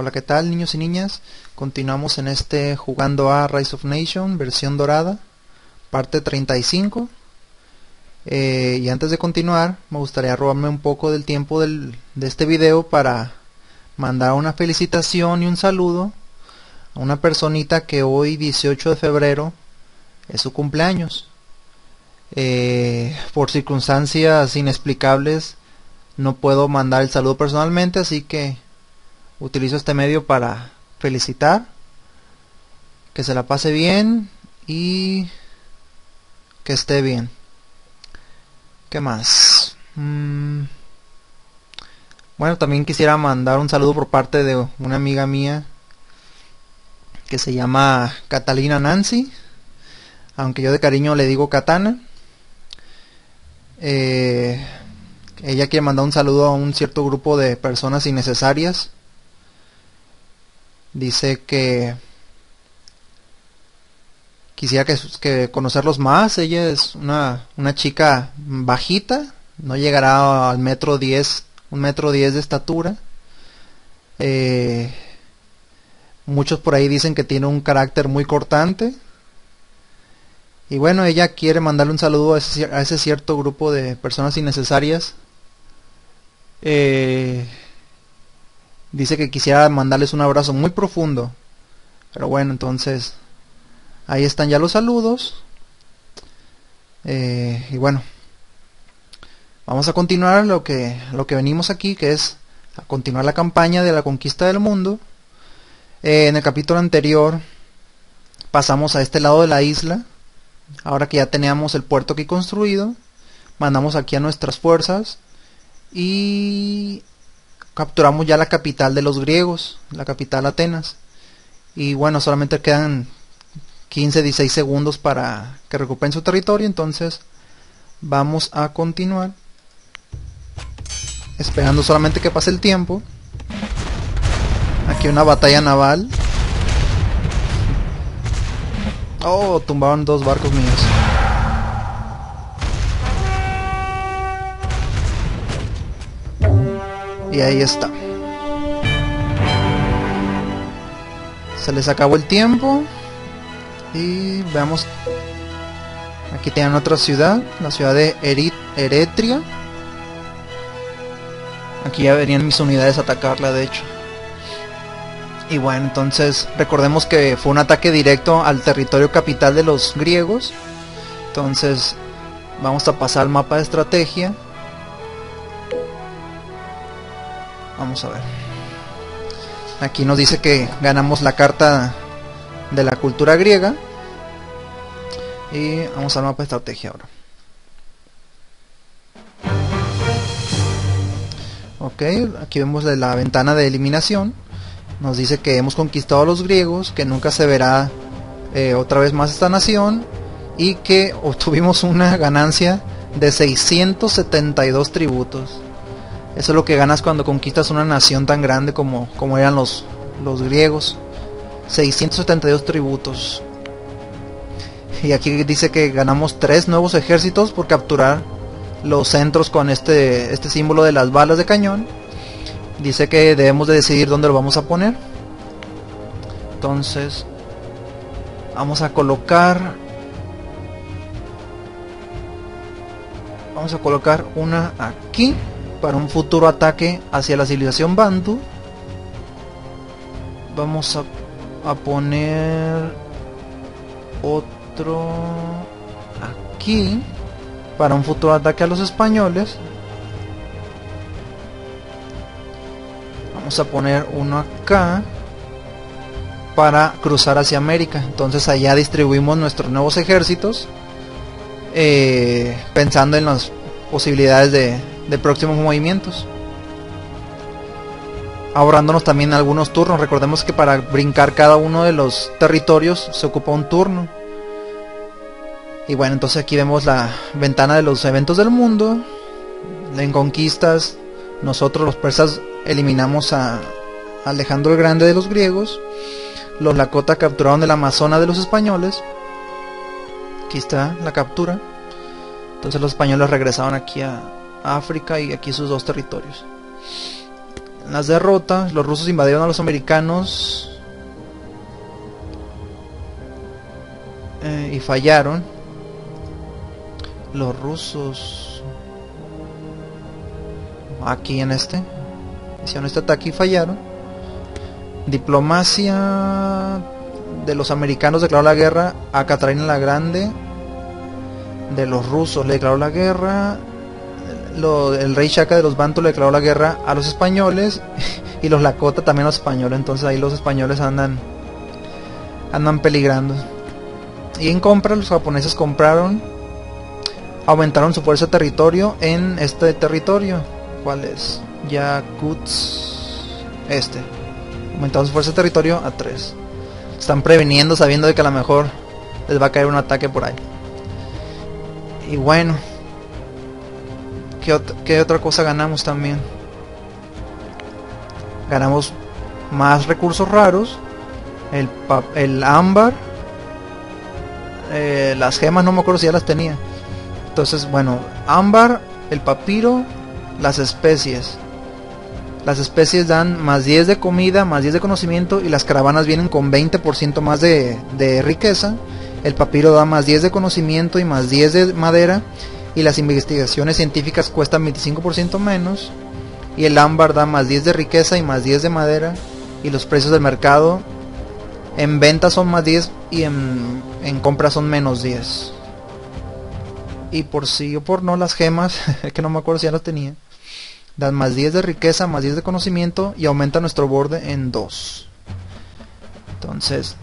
Hola, ¿qué tal niños y niñas? Continuamos en este jugando a Rise of Nation, versión dorada, parte 35. Eh, y antes de continuar, me gustaría robarme un poco del tiempo del, de este video para mandar una felicitación y un saludo a una personita que hoy, 18 de febrero, es su cumpleaños. Eh, por circunstancias inexplicables, no puedo mandar el saludo personalmente, así que utilizo este medio para felicitar, que se la pase bien y que esté bien. ¿Qué más? Mm. Bueno, también quisiera mandar un saludo por parte de una amiga mía que se llama Catalina Nancy, aunque yo de cariño le digo Katana. Eh, ella quiere mandar un saludo a un cierto grupo de personas innecesarias dice que quisiera que, conocerlos más. Ella es una, una chica bajita, no llegará al metro 10, un metro 10 de estatura. Eh, muchos por ahí dicen que tiene un carácter muy cortante. Y bueno, ella quiere mandarle un saludo a ese, cierto grupo de personas innecesarias. Eh, dice que quisiera mandarles un abrazo muy profundo. Pero bueno, entonces ahí están ya los saludos. Eh, y bueno, vamos a continuar lo que, lo que venimos aquí, que es a continuar la campaña de la conquista del mundo. Eh, en el capítulo anterior pasamos a este lado de la isla. Ahora que ya teníamos el puerto aquí construido, mandamos aquí a nuestras fuerzas y capturamos ya la capital de los griegos, la capital Atenas. Y bueno, solamente quedan 15, 16 segundos para que recuperen su territorio, entonces vamos a continuar. Esperando solamente que pase el tiempo. Aquí una batalla naval. Oh, tumbaron dos barcos míos. Y ahí está. Se les acabó el tiempo. Y veamos. Aquí tienen otra ciudad. La ciudad de Eretria. Aquí ya venían mis unidades a atacarla, de hecho. Y bueno, entonces recordemos que fue un ataque directo al territorio capital de los griegos. Entonces vamos a pasar al mapa de estrategia. Vamos a ver. Aquí nos dice que ganamos la carta de la cultura griega. Y vamos al mapa de estrategia ahora. Ok, aquí vemos la ventana de eliminación. Nos dice que hemos conquistado a los griegos, que nunca se verá eh, otra vez más esta nación y que obtuvimos una ganancia de 672 tributos. Eso es lo que ganas cuando conquistas una nación tan grande como, como eran los, los griegos. 672 tributos. Y aquí dice que ganamos tres nuevos ejércitos por capturar los centros con este, este símbolo de las balas de cañón. Dice que debemos de decidir dónde lo vamos a poner. Entonces, vamos a colocar... Vamos a colocar una aquí para un futuro ataque hacia la civilización Bantu. Vamos a, a poner otro aquí para un futuro ataque a los españoles. Vamos a poner uno acá para cruzar hacia América. Entonces allá distribuimos nuestros nuevos ejércitos eh, pensando en las posibilidades de, de próximos movimientos. Ahorrándonos también algunos turnos. Recordemos que para brincar cada uno de los territorios se ocupa un turno. Y bueno, entonces aquí vemos la ventana de los eventos del mundo. En conquistas, nosotros los persas eliminamos a Alejandro el Grande de los griegos. Los Lakota capturaron el Amazonas de los españoles. Aquí está la captura. Entonces los españoles regresaron aquí a, África y aquí sus dos territorios. las derrotas, los rusos invadieron a los americanos eh, y fallaron. Los rusos aquí en este hicieron este ataque y fallaron. Diplomacia de los americanos declaró la guerra a Catalina la Grande. De los rusos le declaró la guerra el rey Shaka de los Bantu le declaró la guerra a los españoles y los Lakota también a los españoles. Entonces ahí los españoles andan andan peligrando. Y en compra los japoneses compraron, aumentaron su fuerza de territorio en este territorio. ¿Cuál es? Yakuts. Este. Aumentaron su fuerza de territorio a 3. Están previniendo sabiendo de que a lo mejor les va a caer un ataque por ahí. Y bueno, ¿Qué, otra cosa ganamos también? Ganamos más recursos raros. El, el ámbar. Eh, las gemas no me acuerdo si ya las tenía. Entonces, bueno, ámbar, el papiro, las especies. Las especies dan más 10 de comida, más 10 de conocimiento y las caravanas vienen con 20% más de, de riqueza. El papiro da más 10 de conocimiento y más 10 de madera y las investigaciones científicas cuestan 25% menos y el ámbar da más 10 de riqueza y más 10 de madera y los precios del mercado en venta son más 10 y en, en compra son menos 10 y por sí o por no las gemas que no me acuerdo si ya las tenía dan más 10 de riqueza más 10 de conocimiento y aumenta nuestro borde en 2 entonces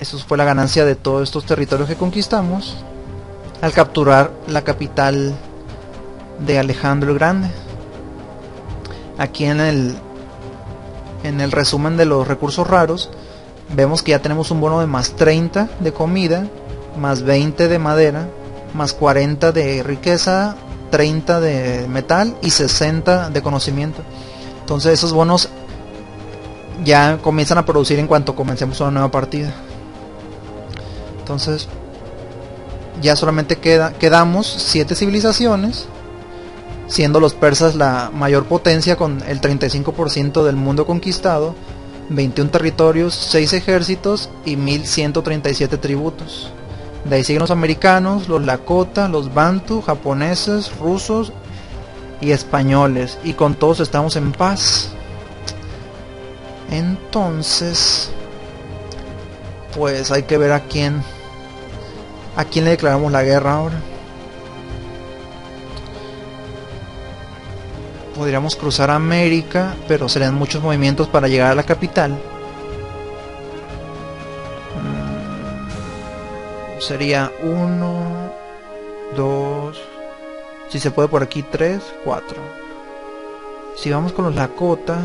eso fue la ganancia de todos estos territorios que conquistamos al capturar la capital de Alejandro el Grande. Aquí en el en el resumen de los recursos raros vemos que ya tenemos un bono de más 30 de comida, más 20 de madera, más 40 de riqueza, 30 de metal y 60 de conocimiento. Entonces esos bonos ya comienzan a producir en cuanto comencemos una nueva partida. Entonces ya solamente queda, quedamos siete civilizaciones, siendo los persas la mayor potencia con el 35% del mundo conquistado, 21 territorios, 6 ejércitos y 1137 tributos. De ahí siguen los americanos, los Lakota, los Bantu, japoneses, rusos y españoles. Y con todos estamos en paz. Entonces, pues hay que ver a quién ¿A quién le declaramos la guerra ahora? Podríamos cruzar América, pero serían muchos movimientos para llegar a la capital. Mm, sería uno, dos, si se puede por aquí tres, cuatro. Si vamos con los Lakota,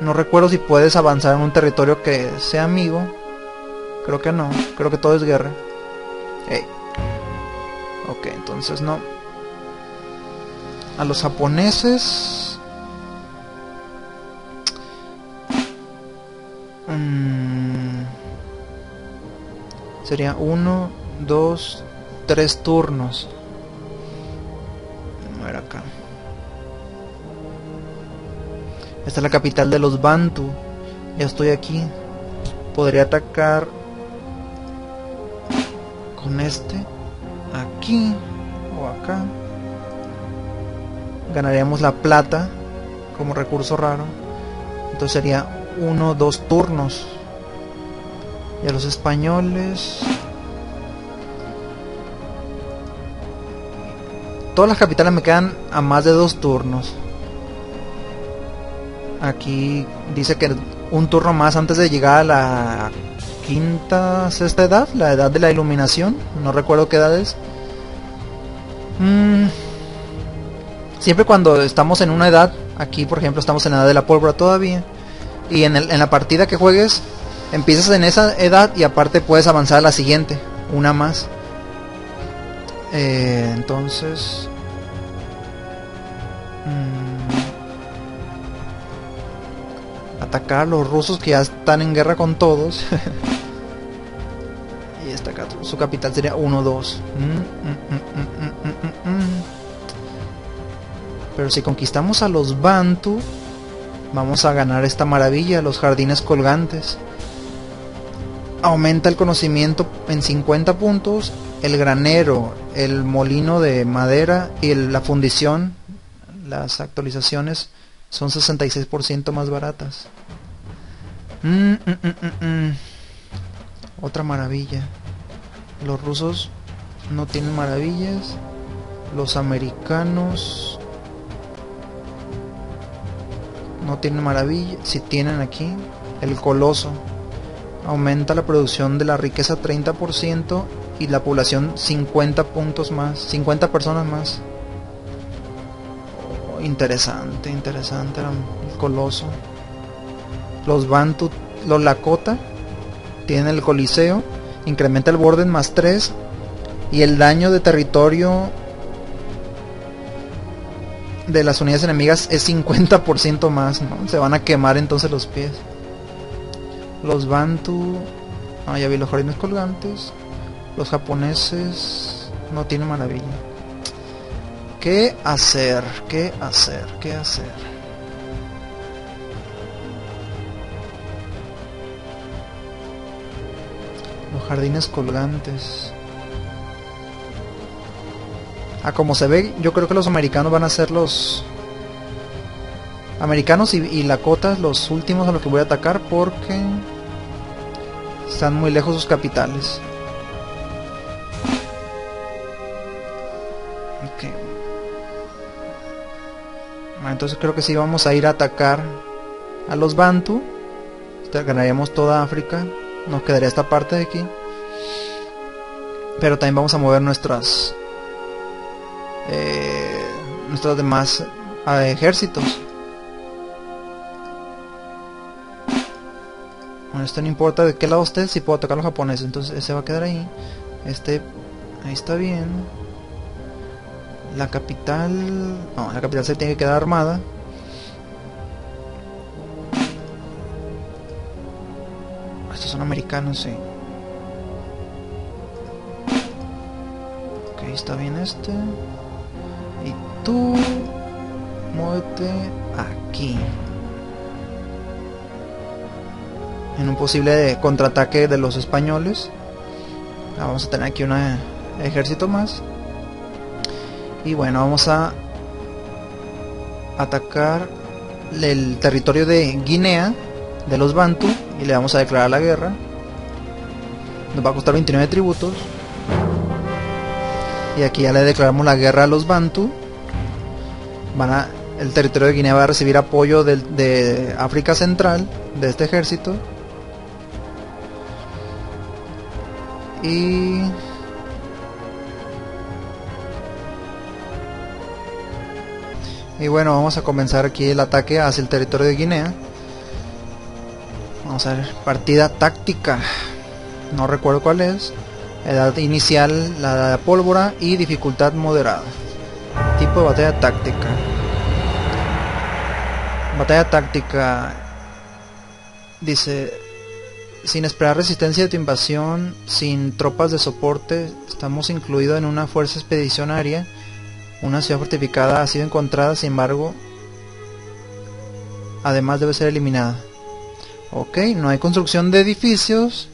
no recuerdo si puedes avanzar en un territorio que sea amigo. Creo que no, creo que todo es guerra. Ok, entonces no. A los japoneses... Mm, sería uno, dos, tres turnos. A ver acá. Esta es la capital de los Bantu. Ya estoy aquí. Podría atacar con este aquí o acá. Ganaríamos la plata como recurso raro. Entonces sería uno dos turnos. Y a los españoles. Todas las capitales me quedan a más de dos turnos. Aquí dice que un turno más antes de llegar a la quinta, sexta edad, la edad de la iluminación, no recuerdo qué edad es. Mm, siempre cuando estamos en una edad, aquí por ejemplo estamos en la edad de la pólvora todavía, y en, la partida que juegues, empiezas en esa edad y aparte puedes avanzar a la siguiente, una más. Eh, entonces... Mm, atacar a los rusos que ya están en guerra con todos. y esta su capital sería 1-2. Mm, mm, mm, Pero si conquistamos a los Bantu, vamos a ganar esta maravilla, los jardines colgantes. Aumenta el conocimiento en 50 puntos, el granero, el molino de madera y la fundición, las actualizaciones son 66% más baratas. Mm, mm, mm, Otra maravilla. Los rusos no tienen maravillas. Los americanos no tienen maravilla. Si tienen aquí el coloso. Aumenta la producción de la riqueza 30% y la población 50 puntos más, 50 personas más. Interesante, interesante el coloso. Los Bantu, los Lakota tienen el coliseo, incrementa el borde en más 3 y el daño de territorio de las unidades enemigas es 50% más, ¿no? Se van a quemar entonces los pies. Los Bantu... Ah, ya vi los jardines colgantes. Los japoneses no tienen maravilla. ¿Qué hacer? ¿Qué hacer? ¿Qué hacer? Los jardines colgantes. A como se ve, yo creo que los americanos van a ser los americanos y, y Lakotas los últimos a los que voy a atacar porque están muy lejos sus capitales. Okay. Entonces creo que sí vamos a ir a atacar a los Bantu. Ganaríamos toda África. Nos quedaría esta parte de aquí. Pero también vamos a mover nuestras eh, nuestros demás eh, ejércitos. Bueno, esto no importa de qué lado esté, si puedo atacar a los japoneses, entonces ese va a quedar ahí. Este, ahí está bien. La capital, no, la capital se tiene que quedar armada. Estos son americanos, sí. Ok, está bien este. Y tú, muévete aquí. En un posible contraataque de los españoles. Ah, vamos a tener aquí un ejército más. Y bueno, vamos a atacar el territorio de Guinea, de los Bantu, y le vamos a declarar la guerra. Nos va a costar 29 tributos. Y aquí ya le declaramos la guerra a los Bantu. Van a, el territorio de Guinea va a recibir apoyo de, de África Central, de este ejército. Y... Y bueno, vamos a comenzar aquí el ataque hacia el territorio de Guinea. Vamos a ver, partida táctica. No recuerdo cuál es. Edad inicial, la de pólvora y dificultad moderada. Tipo de batalla táctica. Batalla táctica. Dice, sin esperar resistencia de tu invasión, sin tropas de soporte, estamos incluidos en una fuerza expedicionaria. Una ciudad fortificada ha sido encontrada, sin embargo, además debe ser eliminada. Ok, no hay construcción de edificios.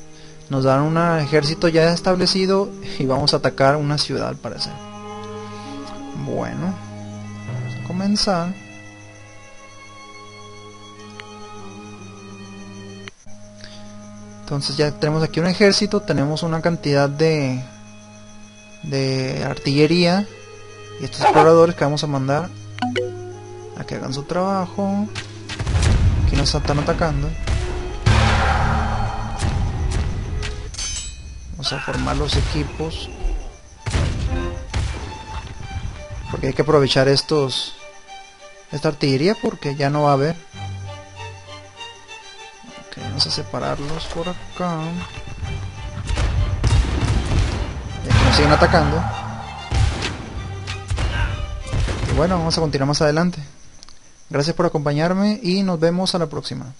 Nos dan un ejército ya establecido y vamos a atacar una ciudad al parecer. Bueno, vamos a comenzar. Entonces ya tenemos aquí un ejército, tenemos una cantidad de de artillería y estos exploradores que vamos a mandar a que hagan su trabajo. Aquí nos están atacando. Vamos a formar los equipos. Porque hay que aprovechar estos esta artillería porque ya no va a haber. Ok, vamos a separarlos por acá. Y aquí nos siguen atacando. Bueno, vamos a continuar más adelante. Gracias por acompañarme y nos vemos a la próxima.